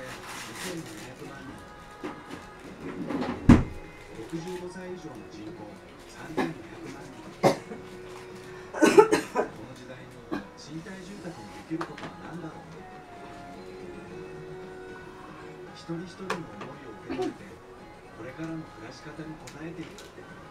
2700万人65歳以上の人口3200万人この時代に賃貸住宅にできることは何だろう一人一人の思いを受け止めてこれからの暮らし方に応えていく